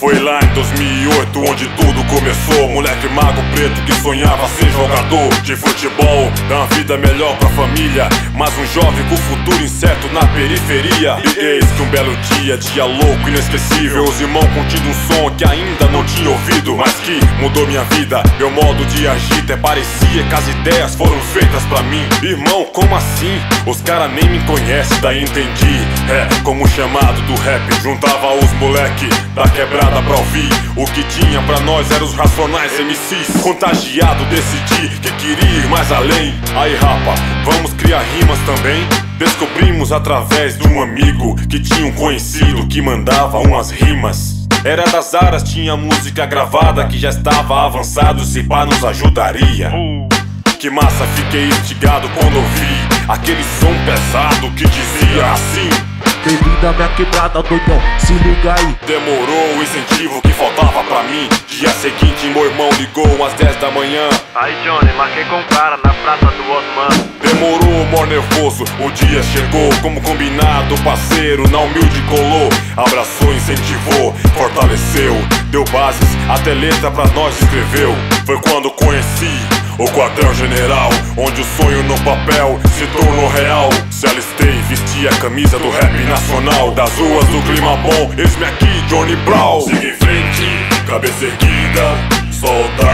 Foi lá em 2008 onde tudo começou. Moleque mago preto que sonhava ser jogador de futebol. Dar uma vida melhor pra família Mas um jovem com futuro incerto na periferia. E eis que um belo dia, dia louco, inesquecível. Os irmãos contido um som que ainda não tinha ouvido Mas que mudou minha vida. Meu modo de agir até parecia que as ideias foram feitas pra mim. Irmão, como assim? Os cara nem me conhecem, daí entendi. É, como chamado do rap Juntava os moleque da quebrada pra ouvir O que tinha pra nós eram os racionais MCs Contagiado, decidi que queria ir mais além Aí rapa, vamos criar rimas também? Descobrimos através de um amigo que tinha um conhecido que mandava umas rimas. Era das aras, tinha música gravada que já estava avançado, se pá nos ajudaria. Que massa, fiquei instigado quando ouvi aquele som pesado que dizia assim. Bem-vindo à minha quebrada, doidão, se liga aí. Demorou o incentivo que faltava pra mim. Dia seguinte, meu irmão ligou às 10 da manhã. Aí Johnny, marquei com o cara na praça do Osman Demorou, mó nervoso, o dia chegou Como combinado, parceiro, na humilde colou. Abraçou, incentivou, fortaleceu. Deu bases, até letra pra nós escreveu. Foi quando conheci o quartel general, onde o sonho no papel se tornou real. Se alistei, vesti a camisa do rap nacional. Das ruas do clima bom, eis-me aqui, Johnny Brown. Siga em frente, cabeça erguida, soldado,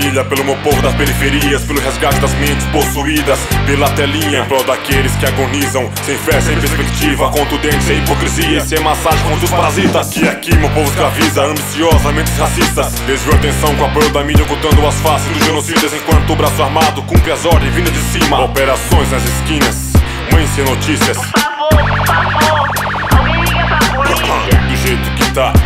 família, pelo meu povo das periferias Pelo resgate das mentes possuídas pela telinha Em prol daqueles que agonizam, sem fé, sem perspectiva Contra o dente, sem hipocrisia, sem massagem contra os parasitas. Que aqui meu povo escraviza, ambiciosa, mentes racistas. Desviou atenção com o apoio da mídia ocultando as faces dos genocidas Enquanto o braço armado cumpre as ordens vindas de cima. Operações nas esquinas, mães sem notícias. Por favor, por favor,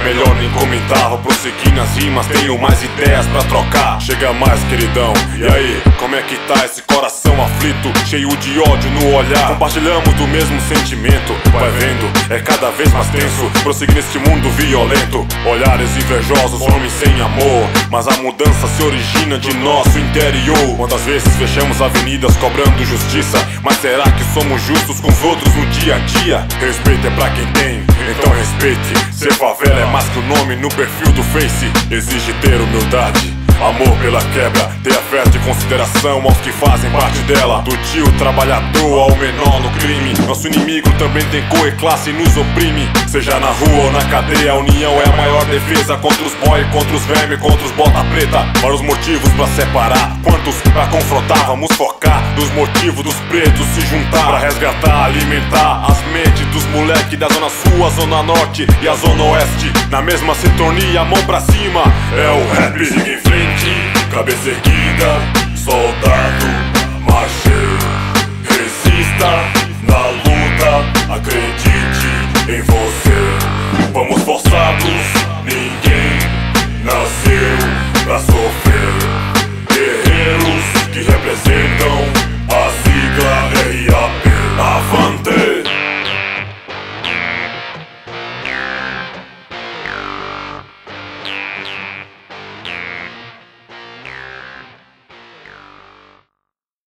melhor nem comentar. Vou prosseguir nas rimas, tenho mais ideias pra trocar. Chega mais, queridão, e aí, como é que tá esse coração aflito? Cheio de ódio no olhar. Compartilhamos do mesmo sentimento. Vai vendo, é cada vez mais tenso. Prosseguir neste mundo violento. Olhares invejosos, homens sem amor. Mas a mudança se origina de nosso interior. Quantas vezes fechamos avenidas cobrando justiça? Mas será que somos justos com os outros no dia a dia? Respeito é pra quem tem, respeite Ser favela é mais que o nome no perfil do Face Exige ter humildade Amor pela quebra, ter afeto e consideração aos que fazem parte dela. Do tio trabalhador ao menor no crime. Nosso inimigo também tem cor e classe e nos oprime. Seja na rua ou na cadeia, a união é a maior defesa contra os boy, contra os vermes, contra os bota preta. Para os motivos pra separar, quantos pra confrontar, vamos focar nos motivos dos pretos se juntar. Pra resgatar, alimentar as mentes dos moleque da zona sul, a zona norte e a zona oeste. Na mesma sintonia, mão pra cima, é o rap. Siga em frente cabeça erguida, soldado,